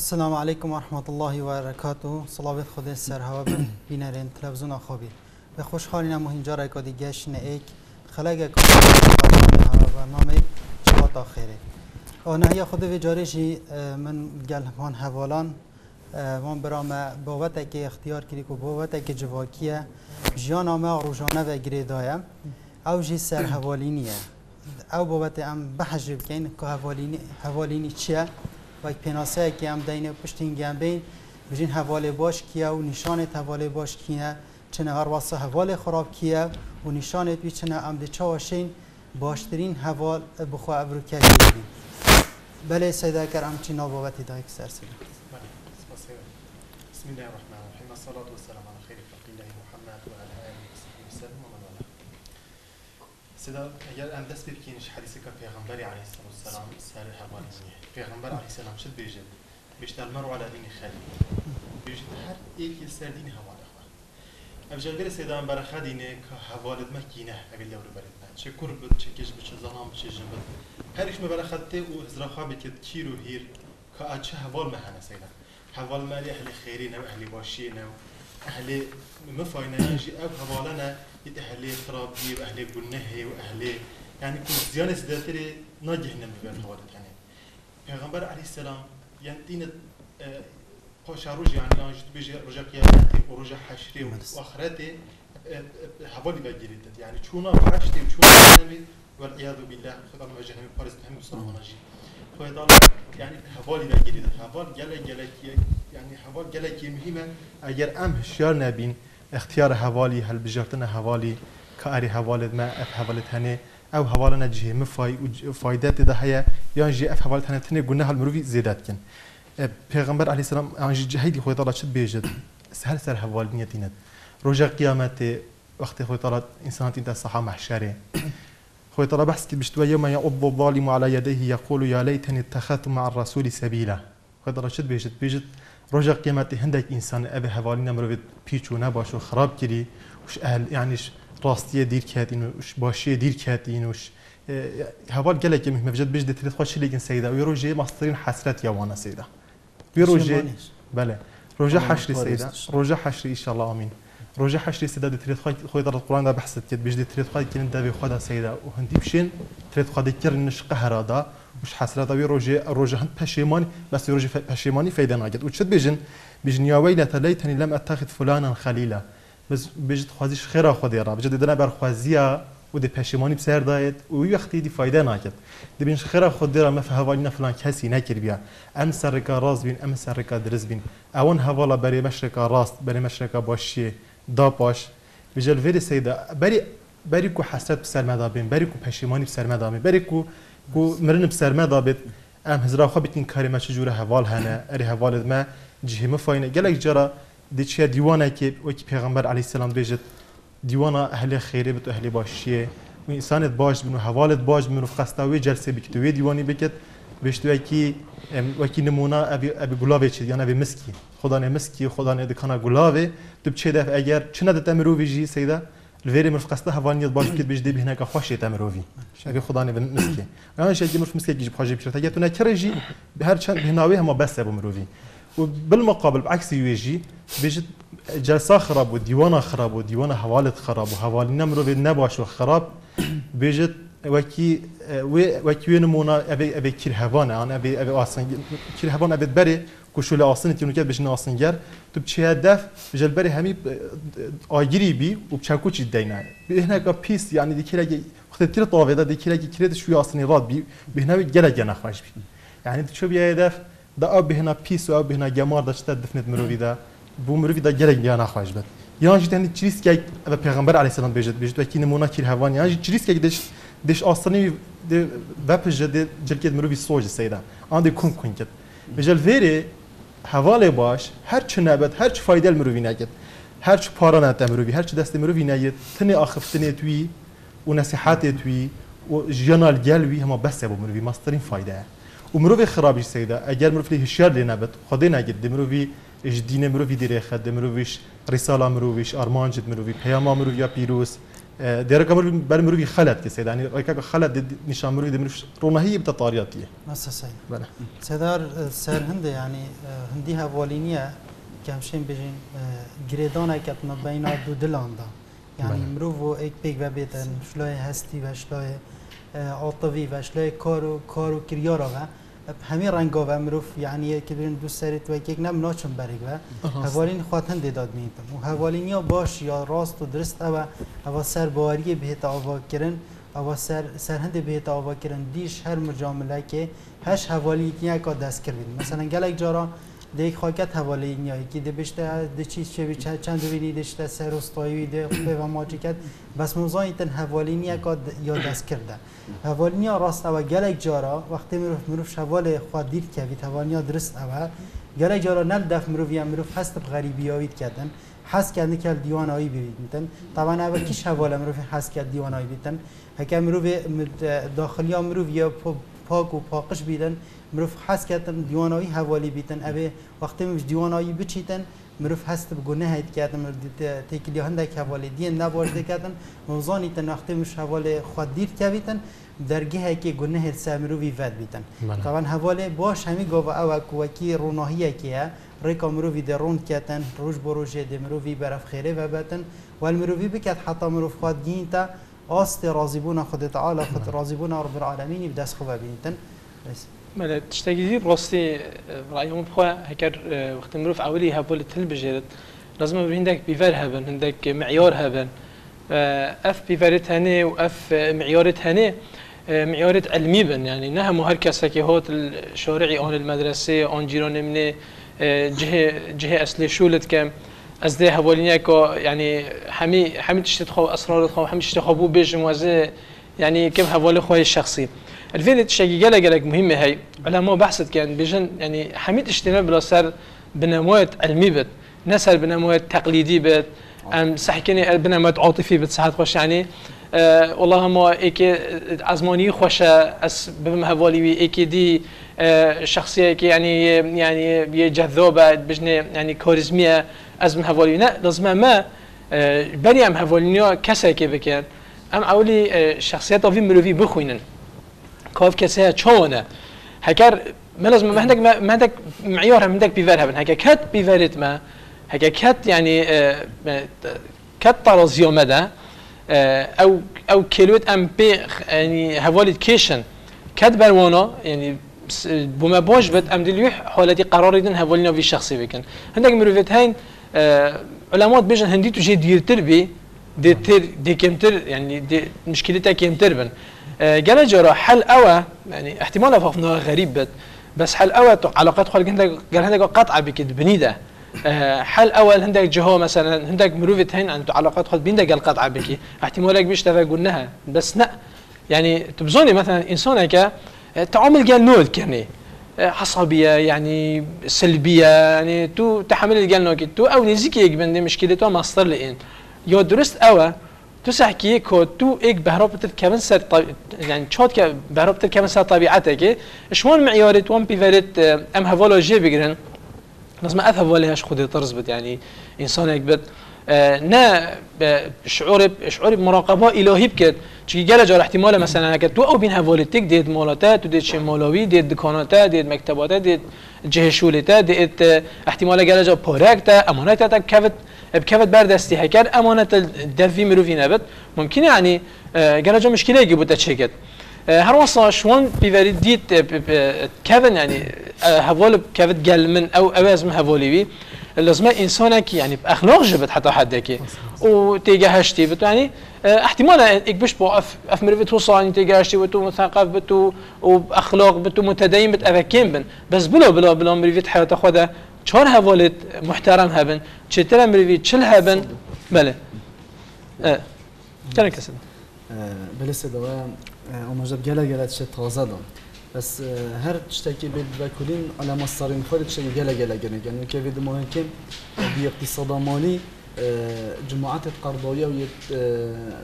السلام علیکم و رحمت الله و برکاته صلوات خدا سر هوا بینرین تلویزیون خوابی به خوشحالی نمو اینجا را کدی گشن ایک خلق کام برنامه شبات خیره آنها یا خود وجارشی من گل من حوالان من برام بابت که اختیار کردی که بابت که جواکیه جیان آمه روزانه و گریدایم او جی سر حوالینیه او بابت ام بحجب کن که حوالینی حوالینی چیه و پناسه که هم دین پشتین گم بین. بجین حواله باش کیه و نشان حواله باش کیه چنه هر واسه حواله خراب کیه و نشانت بی چنه ام ده چاوشین باشترین حوال بخوا ابرو که بله سیده کرم چی نابابتی دایک سر سیده. بسم الله الرحمن الرحيم والصلاة والسلام على خير خلق الله محمد وعلى آله وصحبه وسلم ومن والاه. سيدا اگر ام دست بکینش حدیث که پیغمبری علیه والسلام سر حوالی پیغمبر علیه السلام شد بیجد بیشتر المرء على دین خلی بیجد هر ایکی سر دین خواه. افجال بیر سيدا ام برا خدینه که حوالت مکینه اویل دور برد نه. چه کربت چه کش چه زنام چه جنبت هرش مبرا خدته و ازرا خواه بکد کیر و هیر که اچه حوال مهنه سيدا حوال مالي أهل خيرين أو أهل باشين أو أهل مفاينة يجي أو حوالنا يت أهل خرابي وأهل بنه وأهل يعني كل زيانة سداتري ناجحنا بين حوالات يعني پیغمبر علی السلام یعنی دین پاشا روز یعنی آنجد بیجه رجا قیامتی و رجا حشری و آخرتی حوالی بگیرید یعنی چونا فرشتی و چونا نمی والعیاذ بالله خدا مواجه همین به همین مسلمان آنجی خواهد آن یعنی حوالی بگیرید حوال گله گله یعنی حوال گله که مهمه؟ اگر ام هشیار نبین اختیار حوالی هل بجرتن حوالی کاری حوالت ما اف حوالت هنه أو حوالنا جه مفای فایدت ده هيا. یا جه أف حوالت هنه تنه گناه المروی زیادت کن پیغمبر علیه السلام آن جهیدی خوی طلعت شد بیجد؟ سهل سر حوال نیتیند رجا قیامت وقت خوی طلعت انسان تینت صحا محشره. خوي ترى بحث كي بشتوى يوم يعض الظالم على يديه يقول يا ليتني اتخذت مع الرسول سبيلا خوي ترى شد بيجت بيجت رجع قيمتي هندك انسان ابي حوالينا مروت بيچو نباش وخراب كري وش أهل يعني راستيه دير كاتين وش باشيه دير كاتين وش هوال قالك مهم بجد بجد تريد خوش لكن سيده ويروجي مصدرين حسرت يا وأنا سيده ويروجي بله. رجع حشري سيده رجع حشري ان شاء الله امين رجع حشري سيده تريد خوي در القران ده بحثت كد بجد تريد خوي كن ده بخدا سيده وهندي بشين تريد خدا كرنش قهر ده مش حسرت وی روزه روزه هند پشیمانی بس روزه پشیمانی فایده نگید و چه بیجن بیجن یا ویلت لیتنی لم اتخذ فلانا خلیلا. بس بیجت خوازیش خیره خودی را بیجت دنا بر خوازیا و دی پشیمانی بسر داید و وقتی دی فایده نگید دی بینش خیره خودی را مف حوالینا فلان کسی نکر بیا. ام سرکا راست بین ام سرکا درز بین. اون حوالا بری مشرکا راست بری مشرکا باشی دا باش. بیجل ویری سیدا بری بری کو حسرت بسر مدابین بری کو پشیمانی بسر مدابین بری کو کو مرن بسرما دابت ام هزرا خو بتین کاری ما چجوره حوال هنه؟ اری حوال ما جهمه فاینه. گلک جرا چه دیوانه که وکی پیغمبر علی السلام بیجت دیوانه أهل خیره بتو أهل باشیه و انسانت باش بنو حوالت باش بنو خستاوی جلسه بکتوی دیوانی بکت بشتو کی وکی نمونه ابی ابی گلاوی چی یعنی ابی مسکی خدا نه مسکی خدا نه دکانا گلاوی تو چه دف اگر چه ندت امرو ویجی سیدا الفيري مرف قصته هفاني باش كده بيش دي هناك خوش يتمروفي ابي خداني مسكي. أنا شيء مرف مسكي يجيب حاجة بشرط هي تنا كرجي بهر كان هناوي هم بس ابو مروفي وبالمقابل بعكس يجي بيجي جلسه خراب وديوانه خراب وديوانه حوالت خراب وحوالينا مروفي نباش وخراب بيجي وكي وكي نمونا ابي ابي كير هفانه أنا ابي ابي أصلا كير هفانه ابي بري کوشول آسان تیونو کرد بجن آسانگر تو بچه هدف؟ بجل بری همی آگیری بی و بچکو چی دینه به هنگا پیس یعنی دیکر اگه وقتی تیر طاوه ده دیکر اگه کرد شوی آسانی راد بی به هنگا گله گنه خوش بی. یعنی تو چو هدف؟ دا آب به هنگا پیس و آب به هنگا گمار داشته دفنت مروی ده بو مروی ده گله گنه خوش بد یعنی جدی هندی چیز که به پیغمبر علیه السلام بجد بجد و کی نمونه کیر هوان یعنی چیز که دش دش آسانی de vepje de jelket mirovi soj seyda ande kun kun ket bejel vere حواله باش هر چه نبات هر چه فایده مروی نگید هر چه پارا نت مروی هر چه دست مروی نگید تنی آخفتنی توی و نصیحت توی و جنال گلوی هما بس ابو مروی مسترین فایده و مروی خرابی سیده اگر مروی هشیار لی نبات خدا نگید مروی اش دین مروی دیره خد مرویش رساله مرویش ارمان جد مروی پیام مروی یا پیروز دیره کامر بر مروی خلط کسی یعنی رایکا خلط نشان مروی دمروش رونهی بتطاریاتیه مثلا سعید بله سدار سر هنده يعني هندي هوالينيا كمشين بجين جريدانا كت ما بين دو دلان دا يعني بله. مروفو ايك بيك ببيتن شلوي هستي و شلوي عاطفي و شلوي كارو كارو كريارا و همه رنگا و مروف يعني که برین دو سرت و یک نم ناچن برگ و هوالین خواد هنده داد میتم و هوالینیا باش یا راست و درست او او سر باوری بهت آوا کرن او سر سر هنده بهت آوا کرن. دیش هر مجامله که هش حوالی یک دست کرد مثلا گلک جارا دیک خاکه توالی نیایی که دی بشته دی چیز چه بی چند دویدی دیشته سه رستایی ویدی خوبه و ماچی کد بس موزان ایتن هوالی نیا کاد یاد از کرده. هوالی نیا راست اوه گلک جارا وقتی مروف مروف شوال خواد دیر که بی توالی نیا درست او گلک جارا نل دف مروف یا مروف هست بغریبی آوید کردن. حس کردن که دیوان آیی بیدن تن. طبعا اوه کیش هوا لام حس کرد دیوان آیی بیدن هکم رو به داخلیام یا پاک و پاکش بیدن مروف حس کردن دیوانایی حوالی بیتن. اوه وقتی مش دیوانایی بچیتن مروف هست بگونه هید کردن. تکلی هندک حوالی دین نبارده کردن. موزانی تن وقتی مش حوالی خود دیر کبیتن درگه که گونه هید سه مروفی ود بیتن. طبعا حوالی باش همی گاو أو کوکی روناهیه که ریکا مروفی در رون کردن روش بروژه ده مروفی برف خیره و بتن. و المروفی بکت حتی مروف خود گین تا آست راضیبون خود تعالی خود راضیبون رب العالمین بدست خوب بینتن بس مالا تشتاقي دي براستي رأيهم بخوا هكر وقت مروف أولي هبول تل بجرد لازم بين عندك بيفر هبن عندك معيار هبن. اف بيفرت هني واف معيارت هني معيارت علمي بن. يعني نها مو هر كسا كي هوت الشارعي اون المدرسة اون جيران مني جهة جهة اصلي شولت كم از ده هوالینه که يعني همي همي تشتخو أسرار خو همي تشتخو بو بيج موازي يعني كم هوالي خوي الشخصي. الفيديو تشتغي جلا جلا مهمة هاي. علماء بحثت كان بيجن يعني حميد اشتمال بلا سر بنموات علمي بت نسر بنموات تقليدي بت أم صحكني بنموات عاطفي بت ساعات خوش يعني. أه والله ما إيكي ازماني خوش أس بهم هوالي إيكي أه شخصيه كي يعني يعني جذابه بجني يعني كاريزميه از من هوالي نه لازم ما بني ام هوالي كسا كي بكن ام اولي شخصيات في مروفي بخوينن كاف كسا چونه هكر ما لازم ما عندك ما عندك معيار عندك بيفر هبن. هكا كات بيفرت ما. هكا كات يعني آه كات طرازيو مدى آه أو أو كيلوت ام بي يعني هفاليد كيشن كات بروانا يعني بما باش بت أم دليح حالتي قرار يدن هفالينا في شخصي بكن عندك مروفيت هين آه علماء بيجن هندي تجي ديرتر بي دي تر دي كمتر يعني دي مشكلتها كمتر بن. جل جرا حل أوا يعني احتمال أفهم غريب بت بس حل أوا علاقات خالق عندك قال عندك قطعة بكد بنيدة. حل أول عندك جهة مثلا عندك مروفة هين عند علاقات خالق بيندا قال قطعة بكي. احتمالك بيش تفا قلناها. بس لا يعني تبزوني مثلا إنسان كا تعامل قال نود كني عصبية يعني سلبية يعني تو تحمل الجال نوكي تو أو نزيك يجبن مشكلته مصدر لين يا درست أوا تو سحكي كو تو ايك بهربت كمان سر طب... يعني شوت بهربت كمان سر طبيعتك شلون معيارات وان بيفرت أم هفولو جي بيجرن لازم اذهب ولا هاش خذي طرز بت يعني انسان يكبت نا شعور شعور بمراقبه الهي بكت چی گله جار احتمال مثلا اگر تو أو بین حوالتك ديت مولاتات ديت شمالوي ديت دكانات ديت مكتبات ديت جهه شولتا ديت احتمال گله جار پارکتا امانات تا كفت بكفت بردستی هکر امانت دفی مروفی نبت. ممکن يعني گله جار مشكله يجيبو تشيكت هر وصا شلون بيفري ديت كفن يعني هفول كفت قال من أو اوازم هفولي لازم انسانك يعني باخلاق جبت حتى حدك وتيجا هشتي بتو يعني احتمال اكبش بو اف اف مرفت توصل تيجا هشتي بتو مثقف بتو وباخلاق بتو متدين بت افكين بن. بس بلا بلا بلا مرفت حياه خدا چهار حوالت محترم هبن. چتر مرفت چل هبن. بله. آه. كان كسد بله صدا اماجد گله گله چه تازه بس هر تشتكي بيد بكلين على مصارين خالد شيء جلا جلا جلا يعني كيف ممكن باقتصاد مالي جماعات القرضاوية ويت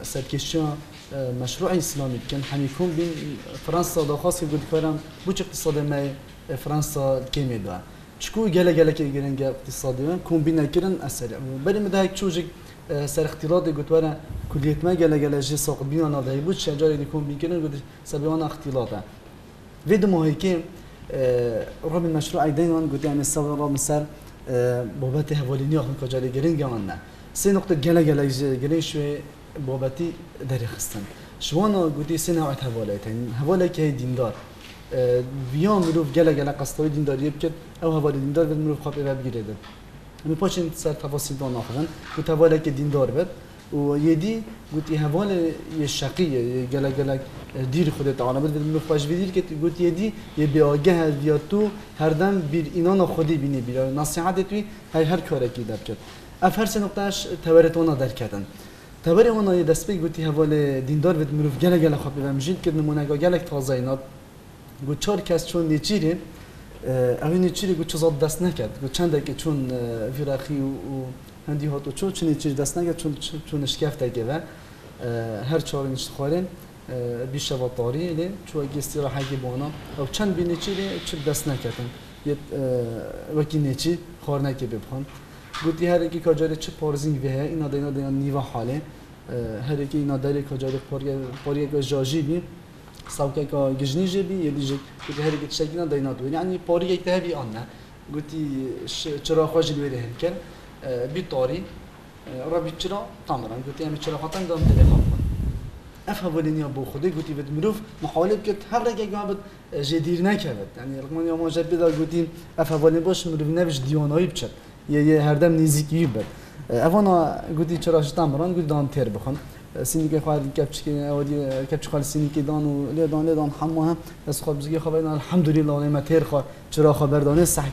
سركشان مشروع اسلامي كان حنيكون بين فرنسا دا خاص يقول كلام بوش اقتصاد ما فرنسا كيمي دا شكو جلا جلا كي جرين اقتصادي كون بينا كيرن اسرع بل مده هيك شوجك سر اختلاط گوتوارا کلیت ما گله گله جی ساق بیان آدایی بود شجاری دیکن بیکنن گوت سبیان اختلاطه فيدمو هيك روبن مشروع ايدين وان قلت يعني الصور مثلا بابت هواليني اخن کجا لگرین نه سه نقطه گله گله گرین شوی بابتی داری خستن شوانا گودی سه نوعت هواله تین هواله که دیندار بیان مروف گله گله قصدهای دینداری بکرد او هواله دیندار بد مروف خواب ایوه بگیره دید امی پاچین سر تفاصیل دان آخرن گود هواله که دیندار بد و یدی گوتی حواله یه شقیه یه گله گله دیر خودت تعالی. بد مروف خوش بدیر که گوتی یدی یه به آگه ویا تو هر دم بیر اینان خودی بینی بیر نصیحت توی هر هر کاری که دب کرد. اف هر سه نقطهش تورتونا در کردن. اونا یه دست بی گوتی حوال دیندار بد مروف گله گله خواب بیم جید که نمونه گله تازه اینا. گو چهار کس چون نیچیری اوی نیچیری گو چه زاد دست نکرد. گو چند که چون فراخی و هندی هاتو چون چنی چیز دست نگه چون چون هەندی هات و چۆ چنێکی دەستنەگە چونشکەفتێکێ بە هەر چاڕین خوارێن بیشەوەتاری لێ چوە گستی ڕحەگی بۆنا ئەو چەند بینێکی لێ چ دەست نەکەن وەکی نێچی خۆرنەکە ببخۆن گوتی هەرێکی کجارێ چ پارزینگ بهەیە اینا دینا دینا نیوە حالێ هەرێکی اینا پاری پاری پارێکە جاجی بی ساکه گژنی ژێ بی یه یەدیژێک گوتی هەرێکی چەکینا دینا دوێنی ینی بی آن نه. گوتی چرا خواجی لێرە کن را بی چرا؟ تامران گوتی همه چرا خاطن دام تلفن اف اولینیا بو خودی گوتی بد مروف محاوله کرد هر رگه گابد جدیر نکرد. یعنی رقم یا ما جد بدا گوتی اف اولین باش مروف نوش دیانایی بچد یه یه هر دم نزدیکی بد. اوانا گوتی چرا شتام بران گوتی دان تر بخون. سینی که خواهد کپچ که اودی کپچ خال سینی که دان و لی دان لی دان همه هم از خود بزگی خبر الحمدلله علی ما تر خوا چرا خبر دانه؟ صح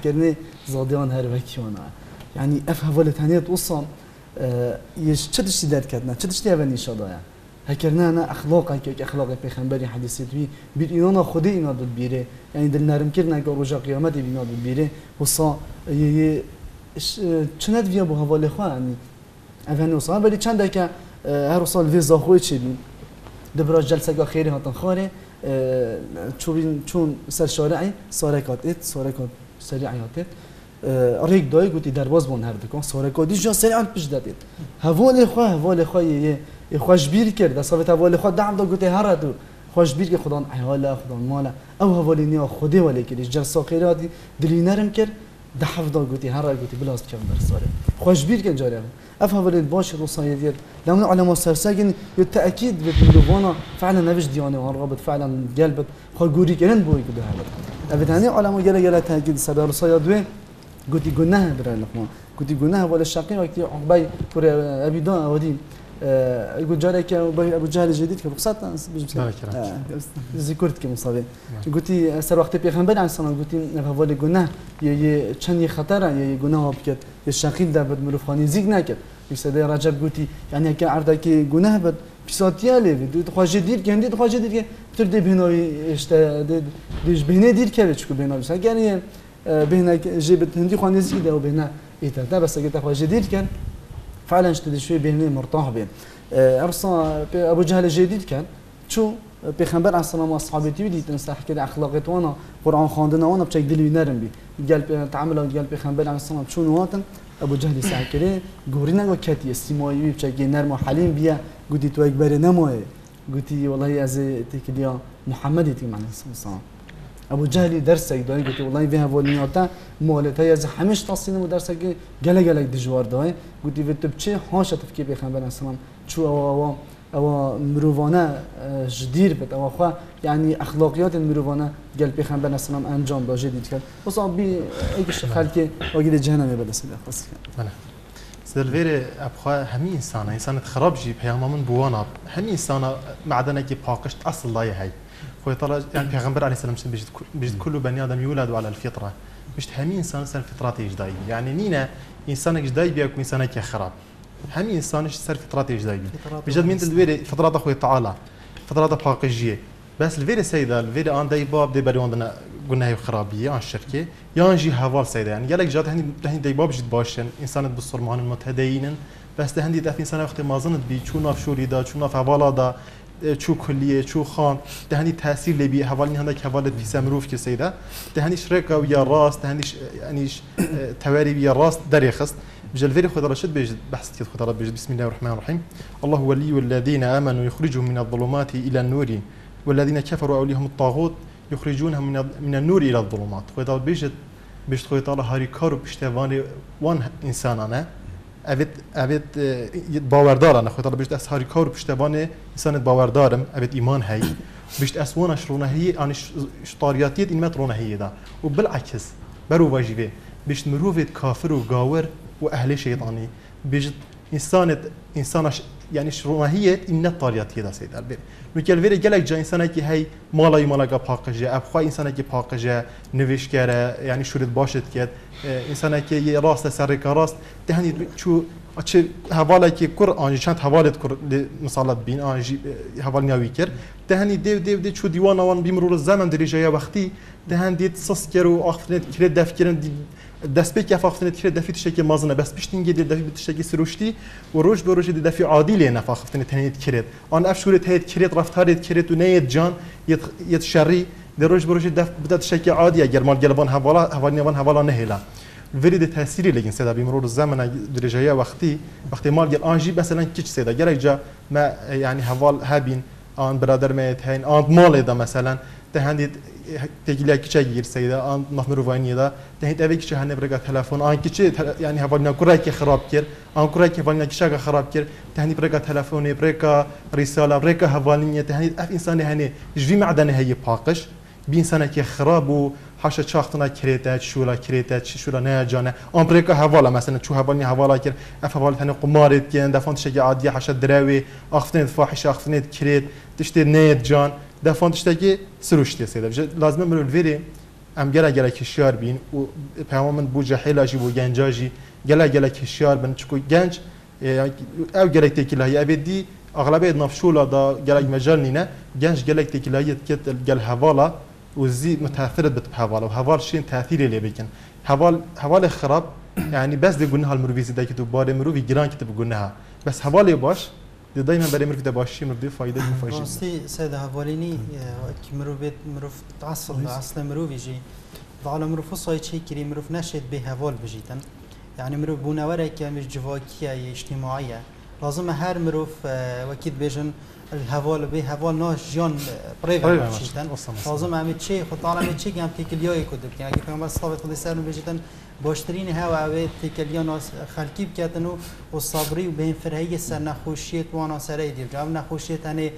زادیان هر وکیانا یعنی أف هكرنا أنا أخلاق هيك أخلاق پیغمبری حدیثی توی بیر اینا خودی اینا داد بیره یعنی دل نرم کردن که روز قیامت اینا داد بیره وصا یه چند ویا بو حواله خو یعنی اول وصا ولی چند که هر سال ویزا خوی چی بین؟ دبراج جلسه گا خیری هاتن خاره چون چون سر شارعی سارکات ات سارکات سریع هاتت ریک دای گوتی درواز بون هر دکان سارکات دی جا سریع پیش دادید حواله خو حواله خو یه خوش بیر کرد اصابت حواله خود دعم دا گوته هر دو خوش بیر که خدان حواله خدان ماله أو حواله نیا خوده ولی کردش جلسه خیراتی دلی نرم کرد ده حفظه گوتی هر گوتی بلاس بکم در ساره خوش بیر کن جاری أف حواله باش رصاية ديال لما علماء سرساجن بالتاكيد بتلوفونا فعلا نفش ديانه وهرغبت فعلا قلبت. خو غوري كرن بوي كده هذا. ابتاني علماء جل جل تأكيد سبب رصاية دوي. گویی گناه برای نخما گویی گناه ولی شقیم وقتی عقبای کره ابدان آوردی گویی جاری که با ابو جهل جدید که بخشات نس بیم سر زیکورت که مصاب گویی سر وقتی پیش هم بدن سلام گویی نه ولی گناه یه یه چنی خطره یه گناه آب کرد. یه شقیل داد بد مرفانی زیگ نکت یک ساده راجب گویی یعنی که عرضه که گناه بد پیشاتیاله و دو تخت جدید که هندی تخت جدید که تر دبینایی اشته دیش بینه دیر که بچکو بینایی سعی کنیم سر یعنی بهنه جیبت هندی خوانی زیگ ده و بهنه ایتا بس اگه خواجه دیر کن فعلا اشتدي شوي بهني مرتاح بين. ارسا أبو جهل جديد كان. شو؟ علیه السلام و اصحابی تی دید نسح که اخلاقیت وأنا قرآن خواندن وأنا بچه دلی نرم بی گل تعامل گل پیغمبر علیه السلام چون واتن. أبو جهل سعی کرده گوری نگو کتی استیمایی بچه نرم و حلیم بیا گوتی تو اکبر نمایه گوتی والله از تکلیا محمدی تی معنی ابو جهلی درس ئەو جای دەرسێک دوای نیاتا وڵی بێ بۆ نیاتە مالت هەیە هەمیش درس دەرسێکی گله گله دجوار دای گوتی بێت بچێ هاشە تفکی چو سلام او او مروانه جدیر بت او خو یعنی اخلاقیات ئەخلاقیات مرۆڤانە گەل پێخەمبەر سلام ئەنجام باژێ دیکرد جهنم به خەلکێ خاص کنه بەدەسی بله. سر دلویر ابخوا همه انسان انسان خراب جی. پیغامون من بوانا. همه انسان معدنه کی پاکشت اصل لای هی. خوي طلع يعني پیغمبر عليه السلام بيجد بيجد كل بني آدم يولد على الفطرة. مش همي انسان سر فطرته جداي يعني نينا انسان جداي بيك انسان كي خراب. همي انسان سر فطرته جداي بيجد مين تدويري فطرته خوي تعالى فطرته باقجيه بس الفيري سيدا الفيري آن داي باب دي بري عندنا قلنا هي خرابيه عن الشركة يانجي هوال سيدا يعني قالك جات هني هني داي باب جد باشن. انسان بالصرمان المتدينين بس ده هندي دافين سنه وقت ما ظنت بي شو ناف شوري دا شو ناف حوالا دا. چو کلیه چو خان. دهنی تأثیر لبی حوالی هندک حوالت بی سمروف که سیده دهنیش رکا یا راست دهنیش یعنیش تواری یا راست دری خست. بجل فيري خدا رشد بيجد بحث خدا بيجد بسم الله الرحمن الرحيم الله ولي الذين آمنوا يخرجهم من الظلمات إلى النور. والذين كفروا أوليهم الطاغوت يخرجونهم من من النور إلى الظلمات. خدا بيجد بيجد الله هاري كارو بشتوان وان إنسانانه. اوید اوید باوردارن خدا الله بيجد أس هاري كارو بشتوان إنسان باوردارم اوید إيمان هي بيجد أسوانا شرونه هي عن شطارياتيت إن ما ترونه هي ده وبالعكس برو واجبه بيجد مروفت كافر وقاور واهل شيطاني بيجد انسان انسان يعني شروهية إن الطاريات هذا سيد البير نوكل ویری جلك جا انسان کی هی مالای مالا گا پاکجه اب خواه انسان کی پاکجه نویش کره یعنی شورت باشد کرد انسان کی یه راست سر راست دهنی چو چه حواله کی کر آنجی چند حوالت کر مثلا بین آنجی حوال نیاوی کرد دهنی دیو دیو دیو چو دیوان آوان بیمرور زمان دریجه وقتی دهن دید سس کرد و دەستپێک یافاافتنێت کرێت دەفی تشتێکی مازنە بەس پشتین گێ دەفی تشتێکی سروشتی و ڕۆژ بە ڕۆژی دەفی عادی لێ نەفاافتنێت هەیەت کرێت. آن ئەف شورێت هەیەت کرێت ڕفتارێت کرێت و نەیەت جان یەت شەڕی دەڕۆژ بە ڕۆژی بدە تشتێکی عادیە گەرمان گەلبان هەواڵا هەوانێوان هەواڵا نهێلا. وری ده تاثیری لگن سدا بیم روز زمان درجه وقتی وقتی مال گل آنجی مثلا کیچ سدا گرای جا ما یعنی حوال هبین آن برادر میت هین آن مال ده مثلا تجيلي كيشا يجير سيدا أن نحن روانية دا. تهيت أبي كيشا هني برجع تلفون أن كيشا يعني هفالنا كراي كي خراب كير أن كراي كي هفالنا كيشا خراب كير تهني برجع تلفوني برجع رسالة برجع هفالنية تهني أف إنسان هني جوي معدن هي باقش بی انسان که خراب و حاش چاختنا کريتا شولا کريتا شولا نه جانه. بريكا هوالا مثلا شو هوالني هوالا كير اف هوالا تاني قمارت كين دفون تشجي عادية حاش دراوي اختنت فاحشه اختنت كريت تشتي نيت جان. د فونټشتګي سروشتې سیدا یعنی لازم مرول ویری ام ګره ګره کشیار بین او پیغامن بو جهل اجي بو گنجاجي ګله ګله کشیار بن چکو گنج او ګره ته کله یا بی دی اغلب ادنا فشولا دا ګلګ مجال نینه. گنج ګله ته کله یت کت ګل هوالا او زی متاثر بت هوالا او هوال شین تاثیر لی بکن. هوال هوال خراب یعنی بس د ګنه هالمرویزه د کی دوباره مرو وی ګران بگونه ها. بس هوال باش. دي دايما بري مروفي ده باشي مروفي فايدة مفاجئ راستی سيد هواليني که مروف بيت مروف تعصب أصلا مروف يجي ضعلا مروف صاي شيء كري مروف نشد به هوال بجيتن يعني مروف بونورة كامش جواكية اجتماعية لازم هر مروف وكيد بيجن الهوال به هوال ناش جان پریو بشیدن لازم همه چی خود تعالی چی هم تکلیای کد بکنن اگه پیامبر صلی الله علیه و سلم بجیدن باشترین هوا اوه تکلیا ناس خلقی بکتن و صبری و به فرهی سر نخوشیت وانا سره دیر جا نخوشیت هنه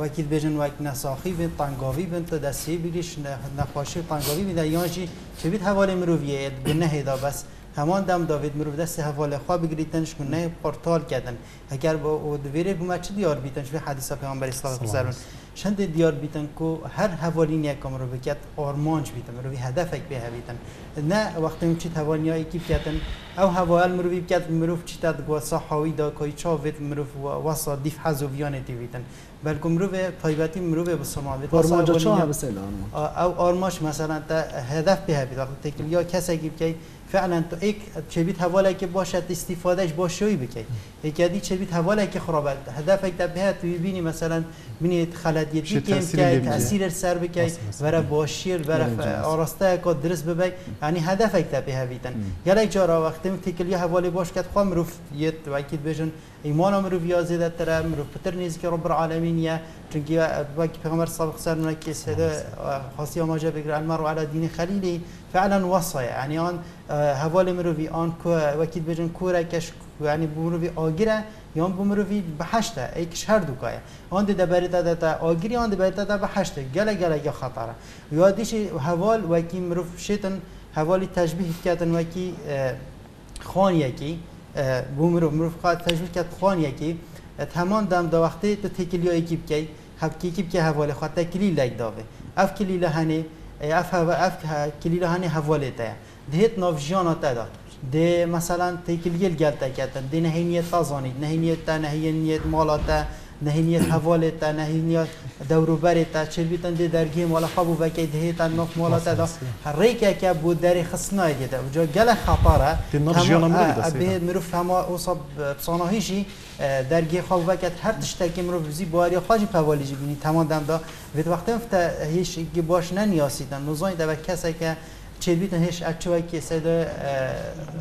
وکیل بجن وک نساخی بین تنگاوی بین تا دستی بگیش نخواشی تنگاوی بین یانجی چه بید حوال مرویه؟ گنه دا بس. همان دم داوید مرو دست حواله خواه بگریتنش که نه پورتال کردن. اگر با دویره بومه چه دیار بیتنش به حدیث پیامبر اسلام بسرون شند دیار بیتن کو هر هوالین یکم رو بکت آرمانج بیتن رو هدفک به بیتن. نه وقتی اون چی های اکی بکیتن او هوال مروی بکت مروف چی تد گوا صحاوی دا کای چاوت مروف و وسا دیف حزویان تی بیتن. بلکو مروف تایبتی مروف به بیت آرمانج چا هبسه او آرمانج مثلا تا هدف به بیتن وقتی تکلیا کسی اکی بکیت فعلا تو ایک چبیت حواله که باشد استفادهش با شوی بکی یکی چه بیت حواله که خرابت هدف یک دبه تو بینی مثلا بینی خلط یه کم که تاثیر سر بکی ورا باشیر ورا آراسته که درست ببی. یعنی هدف یک دبه بیتن یک جارا وقتی تکلی حواله باش کرد خواهم روف یه وکیل بجن. ایمان امرو بیا زیده تر مرو پتر نیز که رب العالمین یا چونکی پیغمبر سابق سر نکی سده خاصی آماجه بگیر المرو علی دین خلیلی. فعلا وصايا يعني آن هوال مروفي آن وكيل بجن كورا كش يعني بمروفي آگیره یا بمروفی بحشته ای کش هر دو آن ده بریتا ده آگیری آن ده بریتا ده بحشته گله گله یا خطره. یادیش هوال وکی مروف شیتن هوالی تشبیه کردن وکی خان یکی. بمروف مروف خواهد تشبیه کرد خان یکی. تمام دم دا وقتی تو تکیلی ها اکیب کی هف کی که هوالی خواهد تکیلی لگ داوه. اف کلی لحنه اف اف کلیله هنی حواله تا دهت ناف جانا تا دا ده مثلا تکلیل گل تا کتن ده نهینیت تازانی نهینیت تا نهینیت مالاتا نهینیت حواله تا نهینیت دورو بری تا چه بیتن ده درگی مالا خابو وکی ده تا ناف مالاتا دا. ریکه که بود در خصنای دیده و جا گل خطره به مروف همه اصاب بصاناهیشی درگی خواب وقت هر تشتکی مرو بزی باری خواجی پوالیجی بینی تمام دم دا. وقت وقتی مفتا هیچ باش ننیاسیدن نوزانی دا کسی که چه بیتن هیچ اچوی که سید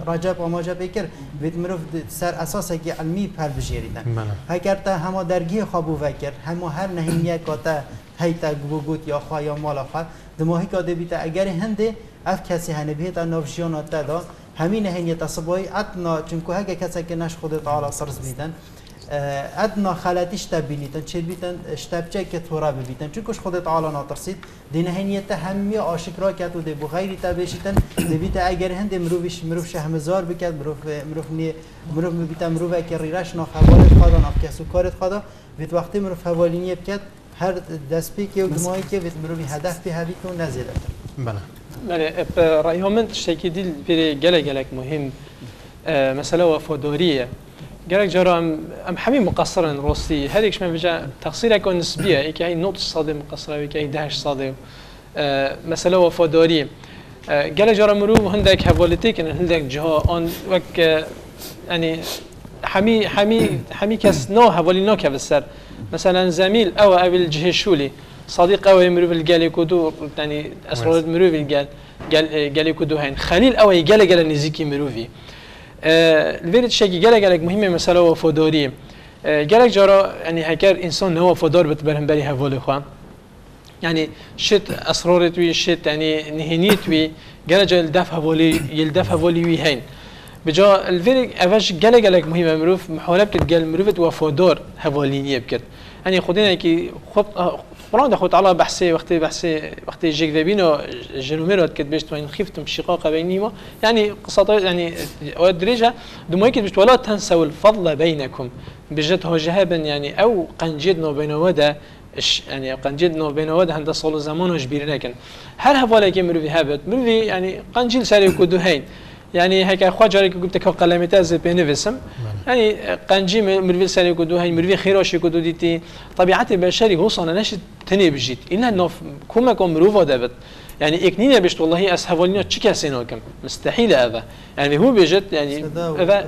راجب آماجا بکر بیت مروف سر اساس که علمی پر بجیریدن بله. اگر تا همه درگی خوابو وکر همه هر نهینیه کاتا هیتا گوگوت یا خواه یا مالا خواه دماهی کاده بیتا اگر هنده اف کسی هنه بیت نوفجیان دا همین نهینیه تصبایی اتنا چونکو هگه کسی که نش خود تعالی سرز بیدن ادنا خلاتیش تبینیتن چه بیتن؟ اشتبچه که تورا ببیتن؟ چون کش خودت تعالی ناترسید دین هنیت همی آشکرا کرد و دی بغیری تبیشیتن دبیت اگر هند مروفش مروف شهمزار بکد مروف مروف نی مروف بیت مروف که ریرش خدا نا کسو کارت خدا. بیت وقتی مروف حوالینی بکد هر دست پی که و دمایی که بیت مروفی هدف به هبیت و نزیده. بله. بله رأي من تشتكي دي في جلك جلك مهم. مسألة وفادورية جالك جرى ام حمي مقصرا روسي. هذيك شما بجا تقصير يكون نسبية. هيك هي نقطه صادم مقصرة هيك هي 11 صادم. أه مسألة وفاداري أه جالك جرى مرو هندك هفوليتيك أن هندك جها ان وك يعني حمي حمي حمي كاس نو هفولي نو كبسر مثلا زميل أو ابي الجهه شولي. صديق أو يمرو بالجالي كودو يعني أسرار مرو بالجال جالي كودو هين خليل أو يجال جال نزيكي مروفي الفيرت شيء جالك جالك مهمة مسألة وفادارية جالك جرا يعني هكر إنسان هو وفادار بتبرهم بري هفولي خواه يعني شت أسرار توي شت يعني نهني توي جالك جال يلدف هفولي يلدف هفولي وي هين بجا الفيرت أفش جالك جالك مهمة مروف محاولة بتتجال مروفت وفادار هفولينية بكت يعني خدينا كي خب ده خود الله بحثي وقت بحثي وقت جيك ذبينو جنوميرات كت بيشت وين خفتم شقاق بينهما يعني قصة يعني ودريجة دمو يكت بيشت ولا تنسوا الفضل بينكم بجد هو جهابا يعني أو قنجدنا بين ودا يعني قنجدنا بين ودا هند صول زمان وجبير لكن هل هفولا كي مروفي هابت مروفي يعني قنجيل ساري كودو هين يعني هيك اخوا جاري قلت لك قلمتا زي بينفسم يعني قنجي مروي سالي كدو هاي مروي خيروشي كدو ديتي طبيعة البشري هو صنا نش تني بجيت. الا انه كما كم مروفا دابت. يعني اكنينا بشت والله اسهولنا تشي كاسينوكم مستحيل هذا. يعني هو بيجت يعني هذا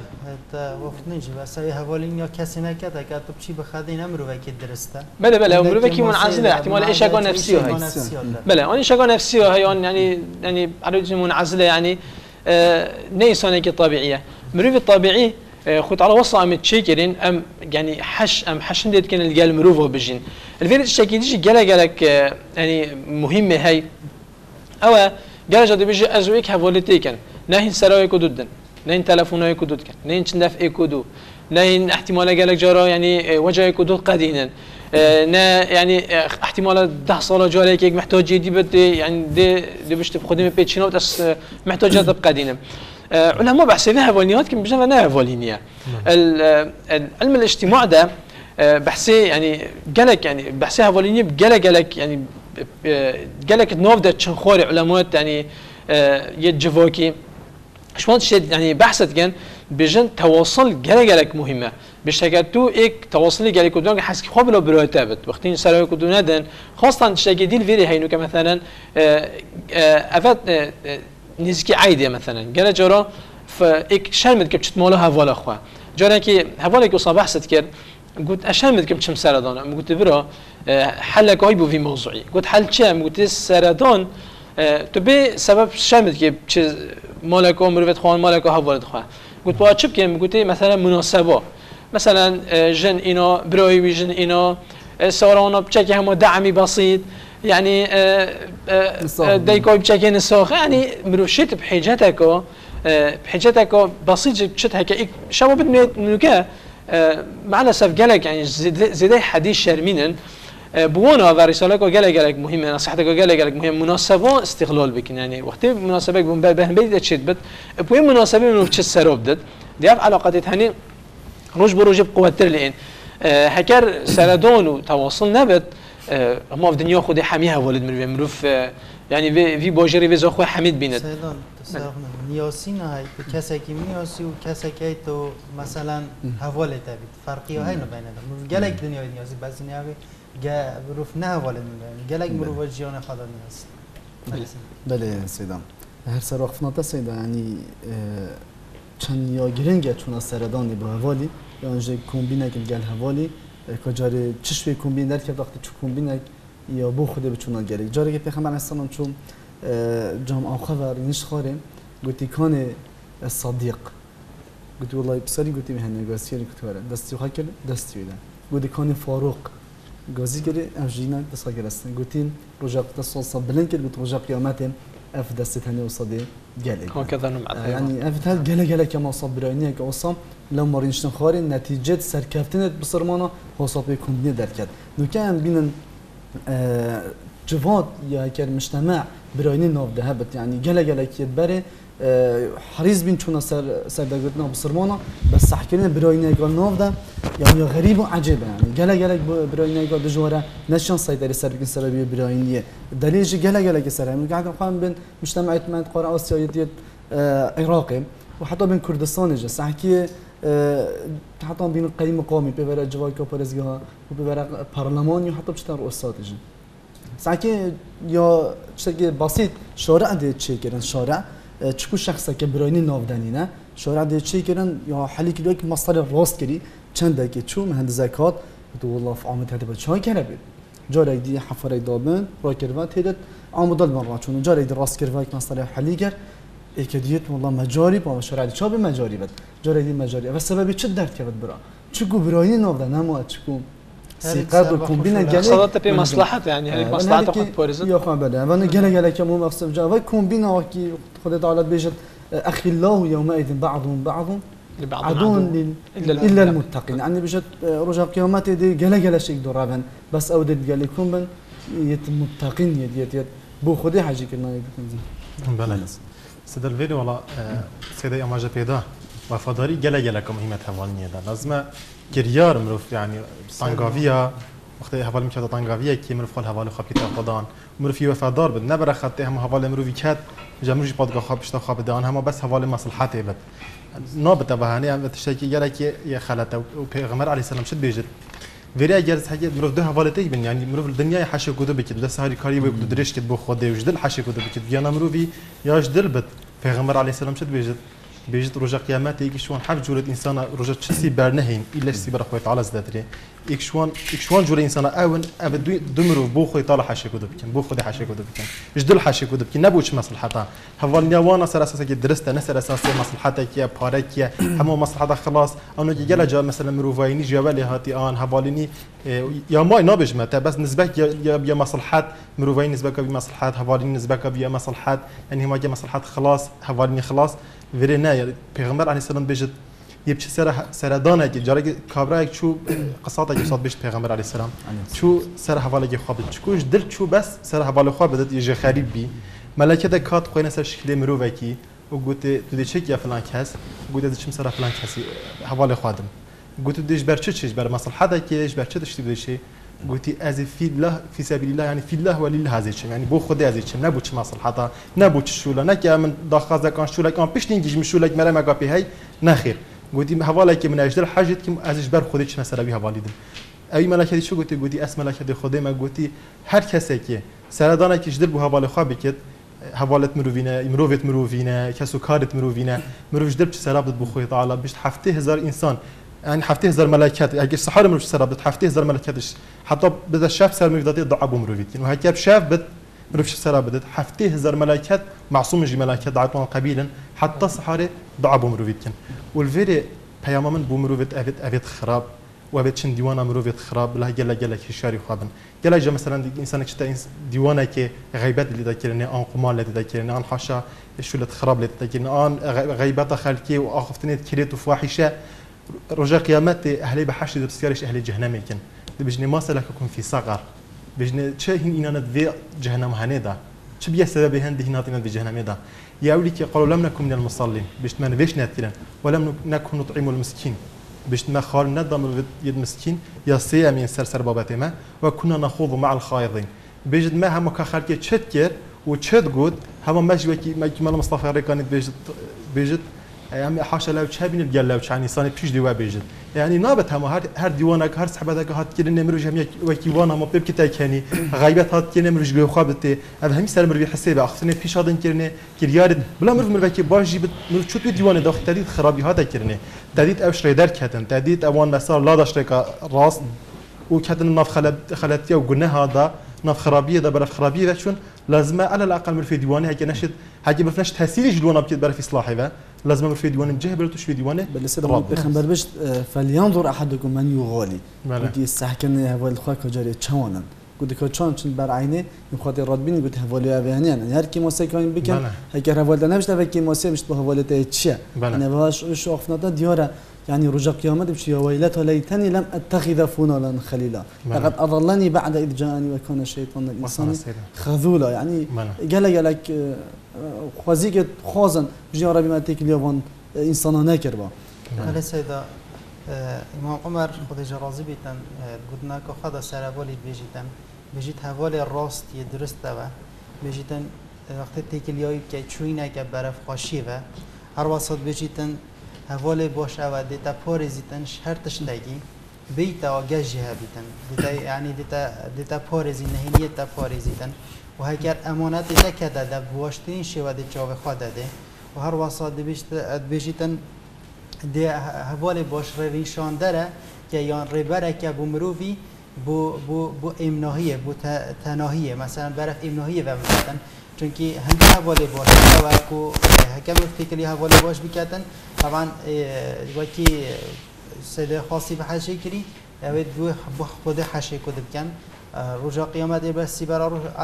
وقت نجي بس هي هولينيا كاسي نكتا كاتب شي بخادين امرو كي درسته بلا بلا امرو كي منعزله احتمال إيش اكون نفسي هاي. بلا أنا إيش اكون نفسي هاي يعني يعني عرفت منعزله يعني. آه طبيعية. مروي الطبيعي خود على وصا أم تشيكرين أم يعني حش حش نديت كان الجال مروفو بجين. الفيرت الشكل ديش جالا جالك يعني مهمة هاي. أو جالا جدي بيجي أزويك هفوليتيكن ناهين سراوي كودودن ناهين تلفوناي كودودكن ناهين تندف اي كودو ناهين احتمال جالك جرا يعني وجه كودود قدينا نا يعني احتمال ده سال جاري كيك محتاج يدي بد يعني دي دي بشت بخدمه بيتشينو بس محتاج تبقى دينا علماء بحثينها فولينيات كم بجنا نها فولينيا علم الاجتماع ده بحثي يعني جالك يعني بحثيها فولينيا جالك جالك يعني جالك نوف ده تشنخوري علماء يعني يتجفوكي شوان شد يعني بحثت كان بجن تواصل جالك جالك مهمة. بشتكت تو ايك تواصلي جالك ودون حس خوب لو بروتابت وقتين سراوي كدون ندن خاصة تشتكي دي الفيديو هينو كمثلا افات نزکی عیدی مثلا. گره جرا فايك شرمت كم تشت مولا هوالا خوا. جرا كي هوالا كي صباح ست كر قلت اشرمت كم تشم سردان قلت برا حلك هاي في موضوعي قلت حل كم قلت السردان تبي سبب شرمت كي مالك مروت خوان مالك هوالا خوا. گفت با چی بکنیم گفت مثلا مناسبه مثلا جن اینا برای وی جن اینا سارانا بچکه همه دعمی بسید یعنی دیکای بچکه نساخه یعنی مروشیت بحجتک بحجتک بسیط چت ایک شما بدنید نوکه معلی الاسف قالك يعني زي, زي حديث بوانا و رساله کو گله گله مهمه نصيحت کو گله گله مهم مناسبه استغلال بكن يعني وقت مناسبه بون بهم بيد تشد بد بوي مناسبه منو تش سروب دد دياف علاقات هني روج بروج بقوه لين هكر سردون وتواصل نبت ما في دنيا خود حميها ولد من مروف یعنی وی وی باجری وی زخو حمید بیند. نیاسی نه های تو کسی که نیاسی و کسی که تو مثلا حوال تبید. فرقی های نو بینه دم گلک دنیای نیاسی بعضی نه وی روف نه حوال نو گلک بله. مرو جیان خدا نیاسی. بله. بله، سیدان. هر سر وقت نتا سیدان یعنی چند یا گرنگه چون از سردانی با حوالی. یا انجه کمبینه که گل حوالی. کجاری چشوی کمبین در که وقتی چو کمبینه یا بو خوده بچونا گرگ جاری که پیغمبر اسلام چون جام آخر و رینش خارم گوتی کان الصديق قلت والله بسالي قلت مهنة قاسيري كنت ورا دستي وهكذا دستي ولا قلت كان فاروق. قازي كده أفجينا دست هكذا قلت رجع تصل صبلن كده قلت رجع قيامتهم اف دست هني وصدي قالك هكذا نمع يعني اف هاد قال قال كما صبرانيه كوصم لو مرينشتن خاري نتيجه سركفتنت بصرمانه هو صاب يكون بني دركت لو كان بين آه جواد یا که مجتمع براینی ده هبت یعنی گله گله کیت بره حریز بین چون سر سردگردنا بسرمانا بس سحکرین براینی اگر نو ده یعنی غریب و عجیبه یعنی گله گله براینی اگر دجواره نشان سیداری سر بین سر بیو براینیه دلیلش گله گله که سر همین. گفتم خب خواهم بین مجتمع اتمند قرار آسیایی دیت عراقی و حتی بین کردستان جه سحکی حتی بین قیم قومی پیور جوای کپرزگی ها و پیور پارلمانی یا حتی چطور استاد جن. سعی یا چطور بسیط شارع دید چی کردن شارع چکو شخصه که برای نافدنی نه شارع دید چی کردن یا حالی که یک مصدر راست کردی چند دکی چو مهند زکات دو الله فعامت هدف چای کرده بود جاری دی حفره دابن را کرده تیدت آمدال من را چون جاری راست کرده و مصدر حالی کرد ئێکەدیێت وڵە مەجاری پا شەرعی چا بێ مەجاری بێت جارێکی مەجاری ئەە سەبەبی چ دەرکەوت برا چکو برایی نۆڵدا ناموە چکو سیقاد و کمبینە گەلێت پێ مصلحت یعنی یخوا بەدا ئەمانە گەلە گەلەکەم و مەفسب جاوای کمبینەوەکی خودت عادت بێژێت أخي الله يومئذ بعضهم بعضهم عدو الا المتقين يعني بجد رجع قيامات دي جلا جلا شيء درابن بس أود قال يكون بن يت متقين يد یت يد بو خدي حاجة كنا يكون بلا سيد الفيديو والله سيدي اماجه بيدا وفاداري جلا جلا كم هيمت هوانية ده لازم كريار مروف يعني طنقافية وقت هوال مكتا طنقافية كي مروف خال هوال كتاب قدان مروف وفادار بد. نبرا خطي هم هوال مروف كات جمروج بادقا خاب بشتا خاب دان هم بس هوال مصلحاتي بد. نابت بهاني هم تشتكي جلا كي يا خالته وبيغمر عليه السلام شد بيجد وری اگر حاجة مروف ده حوالته بین. یعنی مروف دنیای حشه کدو بکید. ده سهاری کاری و کدو درش کد بو خود و جدل حشه کدو بکید. یا نمروفی یاش دل بد. پیغمبر علیه السلام شد بیجد رجا قیامت ایک شوان. حف جورت انسان رجا چسی برنهین ایلا سی بر خوی تعالی زدتری ایک شوان ایک شوان جور انسان اون اب دمرو بو خوی تعالی حشه کدو بکن بو خود حشه کدو بکن جدل حشه کدو بکن نبوچ مصلحتا. هوال نیوانا سر أساس که درسته نه سر أساس مصلحتا که پاره که همه مصلحتا خلاص. اونو که گلا جا مثلا مروفاینی جوالی هاتی آن حوالینی یا ما نابجمته بس نسبة یا یا مصلحات مروفاین نسبة که مصلحات حوالینی نسبة که مصلحات يعني هما مصلحات خلاص حوالینی خلاص. وری نه پیغمبر علیه السلام بجد یه چه سر سردانه که جاری کابرا یک چو قصاتا که صاد بشت پیغمبر علیه السلام چو سر حواله که خواب چکوش دل چو بس سر حواله خواب بدت یه خریب بی ملکه ده کات خوینه سر شکل مروه کی و گوته تو دی چک یا فلان کس گوته چم سر فلان کسی حواله خادم گوته دیش بر چه چیز بر مصلحت کیش بر چه دشتی بشه قلتي از في الله في سبيل الله يعني في الله ولله هذا الشيء يعني بو خدي هذا الشيء نبو تش مصلحتا نبو تش شولا نكا من داخازا كان شولا كان بيشتين جيج مش شولا مرا ما قابي هاي نخير قلتي هوالا كي من اجدر حاجت كم ازش بر خودي تش مثلا بها والدين اي ملكه شو قلتي قلتي اس ملكه خدي ما قلتي هر کسی که سردانه کش دل بو حواله خواه بکد حوالت مروفینه کسو کارت مروفینه مروفش دل بچ سرابت بو خوی تعالی بشت هفته هزار انسان يعني حفتيه هزار ملكات أجي صحاري مروف سر بد حفتيه هزار حتى بدا شاف سر مروف داتي ضعبو مروفيتين وهكذا شاف بد مروف سر بدت حفتيه هزار ملكات معصوم جي ملكات ضعتون قبيلا حتى صحاري ضعبو مروفيتين والفيري پیام من بو مروفت افيت افيت خراب وابد چند دیوانه مروفت خراب. له گله کی شاری خوابن گله جا مثلا انسان چتا دیوانه که غیبت لیدا کرنه آن قمال لیدا کرنه آن حاشا شولت خراب لیدا کرنه آن غیبت خلقی و آخفتنیت کریت و فواحشه رجاء قيامت أهل بحشت بسيارش أهل جهنم يمكن. بجني ما سلككم في صغر. بجني شيء هن إنا في جهنم هندا شو بيا سبب هند هنا في جهنم دا يا ولي قالوا لم نكن من المصلين. بجت ما نبيش نتلا ولم نكن نطعم المسكين. بجت ما خار ندم يد مسكين. يا سيا من سر سر بابتما وكنا نخوض مع الخائضين بجد ما هم كخلك تشتكر وتشد جود هم ماشي ما مصطفى ريكانت بجد بجد. يعني حاشا لو تشابين بقال لو يعني صاني بيش دوا بيجد يعني نابت هم هر هر ديوانك هر صحبتك هات كده نمرج هم وكي وأنا ما بيبكي تاكاني غيبت هات كده نمرج جو خابته هذا هم سر مربي حسابه اخسنه بيش هادن كرنه كريار بلا مرف مربي باش جيب مرف شو ديوان داخل. تديد خرابي هذا كرنه تديد اوش ريدر كتن تديد اوان مسار لا داشتك راس وكتن ناف خلت خلتيا وقلنا هذا ناف خرابية ده برف خرابية. ده شون؟ لازم على الأقل من في ديوانه هيك نشد هيك بفنش تاثير جدوانه بكيت برف اصلاحي ده لازم من في ديوانه جه برتوش في ديوانه سيدا رابع. بخنبر بشت آه، فلينظر أحدكم من يغالي. قلت استحكن هوا الخوا كجاري تشوانا قلت که چون بر عینه میخواد راد بینی گفت حوالی اوهانی یعنی هر کی موسی کاری بکن اگر حوالی نمیشه و کی موسی مشت به حوالی تا چیه یعنی باش شو افناتا دیاره يعني رجع قيامت بشي يا ويلتى ليتني لم أتخذ فلانا خليلا. لقد أضلني بعد إذ جاءني وكان الشيطان السيدة. خذولا. يعني قال لك خوازيك خوازن بجي ربي ما تيك اليوم إنسان نكر با بله. ولی سیدا إمام عمر خودش راضی بیتن گودنا که خدا سرابالی بیجیتن بیجیت حوال راست یه درسته و بیجیتن وقتی تکلیایی که چوینه که برف خاشی و هر وسط بیجیتن حوال باش و دیتا پارزیتن شهر تشتگی بیتا و گجی بیتن. دیتا یعنی دیتا دیتا پارزی نهینیه تا پارزیتن و هکر امانت دیتا که ده بواشتین شیوه دی جاو خواه ده و هر وسط بیجیتن دی حوال باش ریشان داره که یان ریبره که بو مروفی بو بو بو امناهیه بو تناهیه. مثلا برف امناهیه و مثلا چونکی هەندها ڤۆلی بۆش وەکو هەکەم فکری هەڤۆلی باش بکاتن طبعا وەکی سێدە خۆسی بە حەشی کردی ئەوێت دوێ بۆ خۆدە حەشێک و دەبکەن. ڕژە قیامەت بەسی بە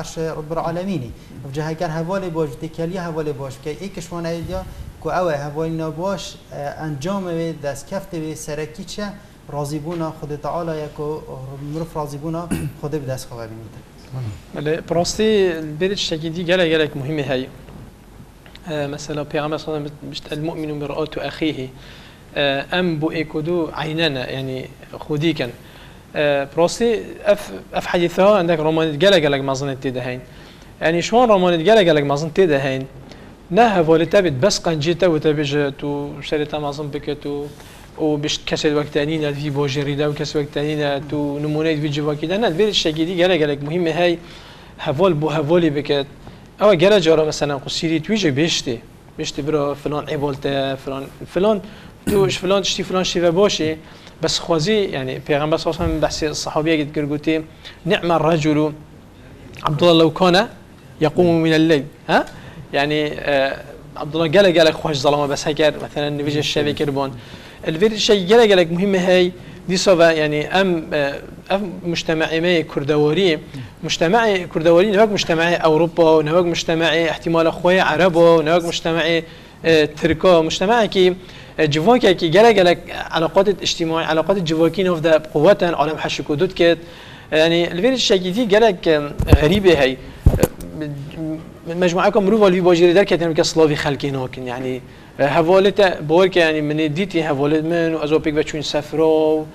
عش ڕبرعاالەمینی بجە هەکەر هەڤۆلی بۆش تێکەلی باش که بکە ئیکە شوانایدا کو ئەوە هەڤۆلینە بۆش ئەنجامەوێت دەستکەفتەوێ سرکیچه راضی ڕازیبوونا خود تعالی و مرف ڕازیبوونا خودی بدەست خەوە بینیتە خواه بینید بله. براستی البيت الشكيدي قال قالك مهمة هاي آه، مثلا بيغمبر صلى الله عليه وسلم المؤمن مرآة أخيه آه، أم بو إيكودو عينانا يعني خودي كان براستی اف اف حدیثها عندك رومان گله گله مازن تیده هین يعني شلون رومان گله گله مازن تیده هین نه هوالتا بت بس قنجيتا وتبجت وشريتا مازن بكتو وبش كسر وقت تانينا في بوجريدا وكسر وقت تانينا تو نمونة في جوا كده. أنا البيت الشقيدي جلا جلا مهمة هاي هفول بو هفولي بكت. أو جلا جرا مثلا قصيري تويجي بيشتي. بيشتي برا فلان عبالته فلان فلان توش فلان تشتي فلان شيء باشي بس خوازي يعني پیغمبر صلى الله عليه وسلم بحث الصحابية قد قلت نعم الرجل عبد الله لو كان يقوم من الليل. ها؟ يعني آه عبد الله قال قال خوش ظلمه بس هكر مثلا نفيج الشبي كربون. الفيد الشيء قال قال مهمة هاي دي صفا يعني أم آه أم مجتمعي ما كردواري مجتمعي كردواري نواق مجتمعي أوروبا ونواق مجتمعي احتمال اخويا عربا ونواق مجتمعي آه تركا مجتمعي كي جواكي كي قال قال علاقات اجتماعي علاقات جواكي نفدا بقوة عالم حشكو دوت كت يعني الفيد الشيء دي قال غريبة هاي. مجموعة كم روفا اللي باجي در كتن كسلاوي خلقي ناكن يعني هوالته بورك يعني من ديتي هوالت من وازو بيك بچون سفرو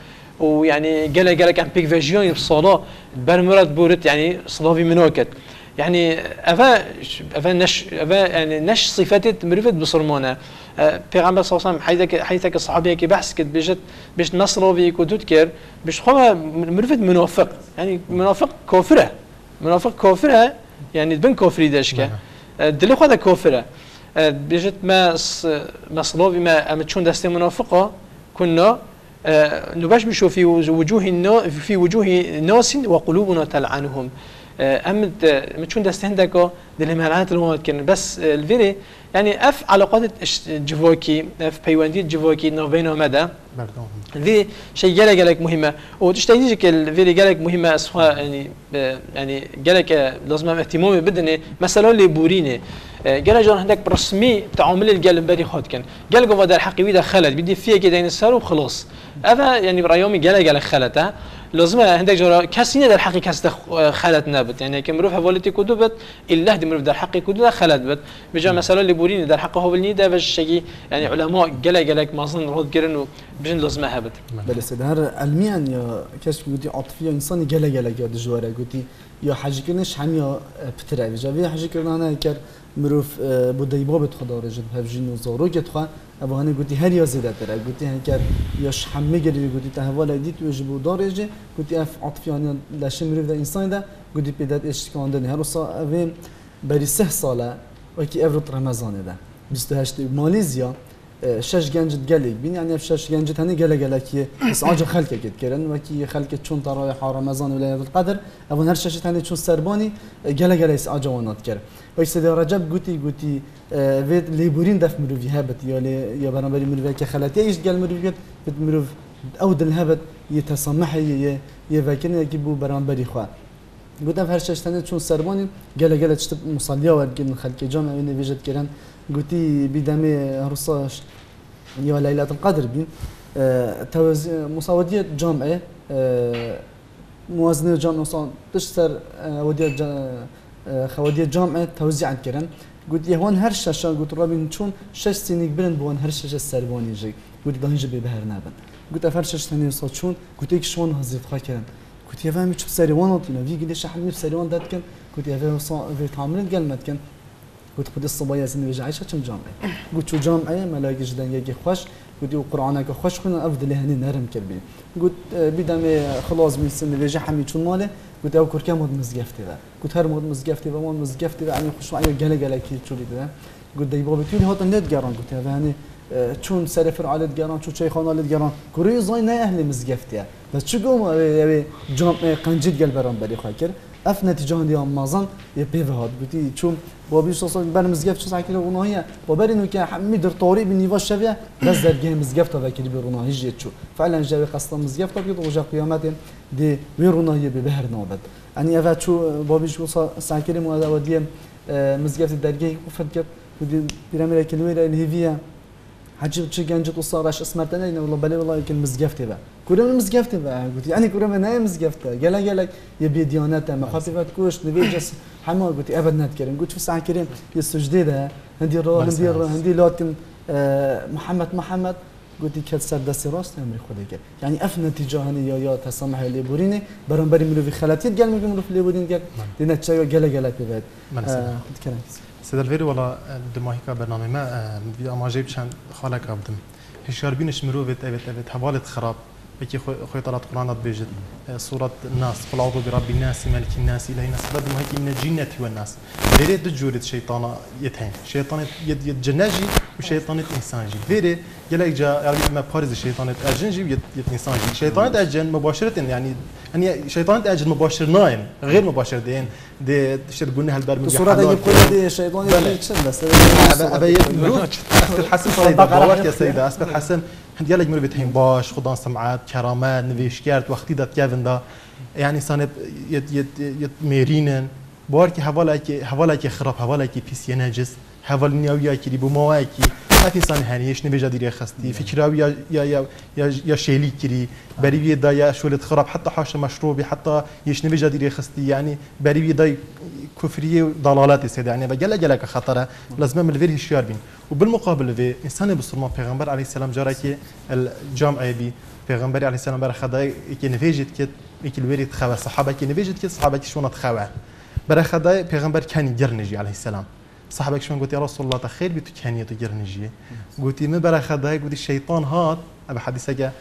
ويعني قال قال كان بيك فيجيون بصلاة برمرات بورت يعني صلافي منوكت يعني أفا أفا نش أفا يعني نش صفات مرفت بصرمانه پیغمبر صلی الله علیه و حيث حيث الصحابه كي بحث كت بيجت بيش نصروي كتذكر بيش خما مرفت منافق. يعني منافق كافرة. منافق كافرة يعني بن كفري داشكا دل خدا كافرة. بيجت ما صلوبي ما ام تشون دست منافقة كنا نباش بشو في وجوه في وجوه ناس وقلوبنا تلعنهم. أم تشون دست هندكو دل ملعنات الموت كان بس الفيري يعني اف علاقات جواكي اف بيواندي جواكي نوفينو مدى في شيء قالك قالك مهمه. وتشتهي لك الفيديو قالك مهمه اسمها يعني يعني قالك لازم اهتمام بدني مثلا اللي بوريني قال جان عندك رسمي تعامل القلب بدي خد كان قال قبل هذا الحقيقي ده خلت بدي فيه كده ينسر وخلاص هذا يعني برايومي قال قال خلت لازم عندك جرا كسي ندر حقي كاس خلت نبت يعني كم روح فولتي كدبت الا هدي مروف در حقي كدو خلت بت بجا مثلا اللي بوريني در حقه هو بالني ده شيء يعني علماء قال قالك ما ظن رد قرن بجن لازم هبت بله سيد هر علميا يا كاش قلتي عاطفيا انسان جلا جلا يا دجواره يا حاجة كنش هم يا بترا بجا كنا أنا كر مروف بو دیبابت خدا به هفجین و زاروگت خواه او هنه گوتی هر یازی زیده تره گوتی هنه کر یاش همه گری گوتی تحوال دیت و داره جه، گوتی اف عطفیانی لشه مروف ده انسان ده گوتی پیدت اشتکانده نه هر اوه بری سه ساله وکی افروت رمزانه ده 28 مالیزیا شش گنجت گلک بین یعنی شش گنجت هنی گله گله کی بس آج خلق کت کرن و کی خلق چون تراویح رمضان و لیلة القدر اون هر شش هنی چون سربانی گله گله اس آج وانات کرد. و سید رجب گوتی گوتی آه، وید لیبورین دف مروی هبت یا لی یا برنامه مروی که خلاتی ایش گل مروی بت مروف أو دل هبت يتسامح ي يفكرني يجيبوا برامبري خوا. قلت في هالشاشتانه چون سرباني قال قال تشتب مصليه ورجل خلك جامع وين فيجت قلتي بدمي رصاش يا ليلة القدر بين آه توزي مصاودية جامعة آه موازنة جامعة صان تشتر آه ودية خوادية جامعة توزيع كيران. قلت لي هون هر شاشة قلت رابين شون شش سنين بلند بون هر شاشة سرباني جي قلت دهنج ببهر نابن. قلت افرشش تاني صوت شون قلت لك شلون هزيف خاكرن قلت يا فهمي شوف سريوان وطينا في قديش حمل في سريوان دات كان قلت يا فهمي في تعمل قلمت كان قلت خد الصبايا زين بيجي عايشة كم جامعة؟ قلت شو جامعة؟ ملاقي جدا يجي خوش. قلت يو قرانك خوش خلينا افضل هني نرم كربي قلت بدم خلاص من سن بيجي حمي شون ماله؟ قلت أو كركم مود مزقفتي ذا قلت هر مود مزقفتي ذا مود مزقفتي ذا يعني خوش معي قال قال كي شو ذا قلت دي بابا تقول هات النت قران قلت يا فهمي چون سر فرعالت گران چون چای خانالت گران کره زای نه أهل مزگفتیه بس چه گم اوی جامع قنجید گل برام بری خواه کرد اف نتیجه هندی هم مازن یه پیو هات بودی. چون با بیش از سال بر مزگف چیز هکیل روناهیه. با بر اینو که همه در طوری بی نیواش شویه دست در گیم مزگفت تا وکیلی به روناهی جیت چو فعلا جوی قصد مزگفت تا بید وجه قیامت دی وی روناهیه به بهر نابد. یعنی اف چو با بیش از و دیم مزگفت مزگف ای گفت کرد بودی پیرامیر کلویر الهیه عجب چه كان جت وصارش اسمت نه والله ولله والله ولله مزقفتي بقى كورا من مزگفته با گویی یعنی كورا من مزگفته گله گله یه بی دیانت هم ما خاطبت کوش نویج جس همه گویی ابد نت كريم گویی فس عکریم یه سجده ده هندی روح هندی روح هندی لاتم محمد محمد گویی که سر دست راست امری خدا کرد یعنی اف نتیجه هنی یا یا تسامح لی بورینه برام بریم لوی خلاتیت گل میگم لوی بودین بورین گل دینه چایو گله گله پیوید خدا کردن سيد الفيري ولا دماهيكا برنامج ما في اماجي بشان خالك ابدم هشار بينش مروفت ابت ابت حوالت خراب بكي خوي طلعت قرآن بيجد سورة الناس قل أعوذ برب الناس ملك الناس إله الناس بدل ما هيك من الجنة والناس فيري دجورة شيطان يتهين شيطان يتجنجي وشيطان إنسانجي فيري يلا إجا يعني ما بارز شيطان أجنجي ويت إنسانجي شيطان أجن مباشرة يعني يعني شيطان أجن مباشر ناين غير مباشر دين دي تشتر قلنا هالبرمجة الصورة دي كل دي شيطان بس. أبي الحسن سيدة يا سيدة. أسبت حسن هەندیالێک مرێت هەین باش خوددان سمعات کەرامەت نوێشکرد وەختی دەتکەوندا ینی سانێت مێرینن بارکی هەواڵێکی هەواڵێکی خراپ هەواڵێکی پیسە نەجس هەواڵ نیاویاکیری بوو ماوایەکی. ئەتیسان هەنیش نوێژە دیرێ خستی. فکراوی یا شێلی کری. بەریوی دا یا شولت خراپ حتى حاش مشروبي حتى يش نوێژە دیرێ خستی. ینی بەریوی دای كفريه وضلالات سيدي يعني بقى جلك خطره لازم من الفير هشيار بين وبالمقابل في انسان بسرما پیغمبر عليه السلام جارك الجامعة بي پیغمبر عليه السلام بر خدای که نویجت که یکی الوری تخوا صحابه که نویجت که صحابه که شونه تخوا بر خدای پیغمبر کنی گرنجی عليه السلام صحابه شلون؟ قلت يا رسول الله تخيل بيتو كانية جرنجية قلت ما برا خداي؟ قلت الشيطان هات. أبي حديثك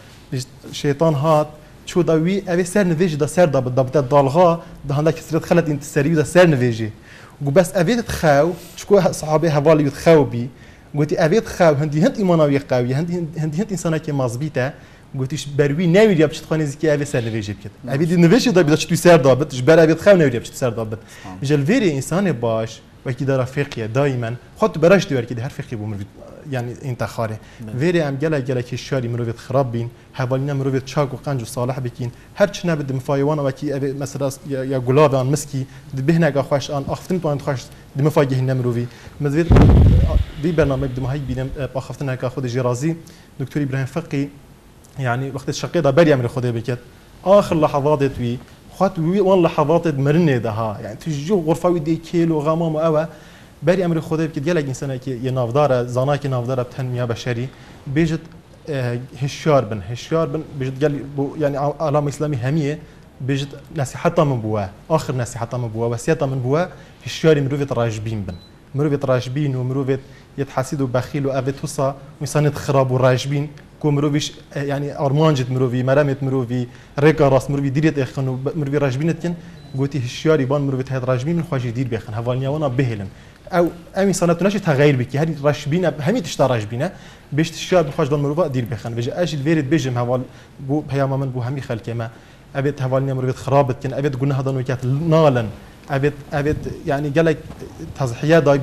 الشيطان هات. شو داوي أبي سر نفيجي دا سر دا بالضبط دالغا. ده هناك سرت خلت انت سري دا سر نفيجي. وبس أبي تخاو. شكو صحابي هوالي يتخاو بي. قلت أبي تخاو. هندي هند ايمانوي قوي هندي هندي هند انسانه كي مزبيته قلتيش بروي ناوي يا بشت خاني زكي أبي سر نفيجي بكت. أبي دي نفيجي دا بدا شتو سر دابت جبر أبي تخاو ناوي بشت سر دابت جل فيري إنسان باش. وكي دار فقيه دائما خط براش دور كده هر فقيه بمر يعني انت خاري فيري ام جلا جلا كي الشاري مروفيت خراب بين حوالينا مروفيت شاق وقنج وصالح بكين هر چ نبد مفايوان وكي مثلا يا غلاب آن مسكي بهنا خوش آن آختن بان خوش دمفاجه نمروفي مزيد بي برنامج دم هاي بينم باخفتنا كاخذ جرازي دكتور إبراهيم فقي يعني وقت الشقيقه بريا من خذ بكت آخر لحظات توي خات وان لحظات مرنه ده يعني تجو غرفه ودي كيلو غمام أو بري أمر خدا بكت قال انسان كي ينافدار زاناكي نافدار بتنميه بشري بيجت هشار بن. هشار بن بيجت قال يعني علامه اسلامي هميه بيجت نصيحتها من بوا آخر نصيحتها من بوا وصيتها من بوا هشاري مروفه راجبين بن. مروفه راجبين ومروفه يتحسدوا بخيل وافت وصا وإنسان خراب وراجبين کو مروفيش يعني ارمانجت مروفي مرامت مروفي ريكا راس مروفي ديريت اخن مروفي راجبينت كن گوتی هشیاری بان مروت هد رجبی من خوش دیر بخن هوالنیا وأنا بهلن أو امی سنت نشی تغییر بکی هری رجبینه همی تشتا رجبینه بیش هشیار بخوش بان مروت دیر بخن بجا أجل ویرد بجم هوال بو پیام من بو همی خلک ما ابد هوالنیا مروت خرابت کن ابد گناه دانو کات نالن ابد ابد يعني قالك تضحيه داي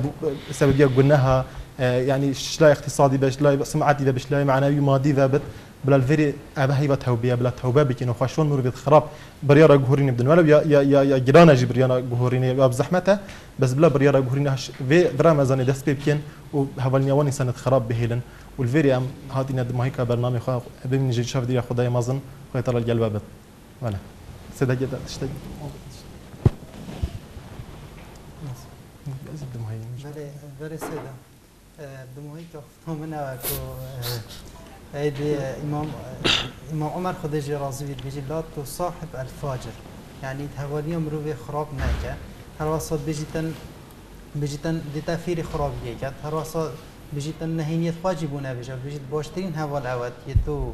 سبب قلناها يعني شلا اقتصادي باش لا سمعتي باش لا معنوي مادي بت بلا الفيري أبا هي توبية بلا توبة بكين خوشون مر بيت خراب بريارا جهورين بدن ولا يا يا يا جيرانا جبريانا جهورين يا بزحمتة بس بلا بريارا جهورين هش في دراما زاني دست بيكين وهفالني واني سنه خراب بهيلن. والفيري أم هاتي ند ما هيك برنامج خو بمن جي شاف دي خداي مازن خويا ترى القلب بت ولا. سيدا جدا تشتاق. بله بله سیدا دموهی که همه کو هيدي امام امام عمر خديجي رازي بيت بيجي لا تصاحب الفاجر. يعني تهوالي مروي خراب ناكا هر وسط بيجيتن بيجيتن دي تافير خراب يكات هر وسط بيجيتن نهينيت واجبونا بيجا بيجيت بوشترين هوال اوت. يتو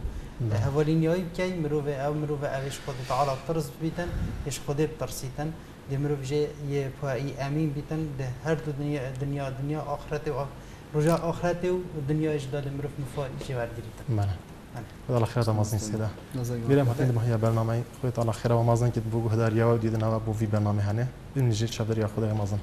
هوالين يوي بكاي مروي أو مروي اوش خد تعالى ترز بيتن إيش خدي بترسيتن دي مروي جي يفاي امين بيتن ده هر دنيا دنيا دنيا اخرته رجاء آخرته و دنیایش داده مروف مفا جوار گیریتن بله خدا الله خير مازن سيدا بيرم هتند ما هي برنامج خويت الله خير ومازن كتبوه هدار يا ودي دنا ابو في برنامج هنه بنجي شابر يا خدای مازن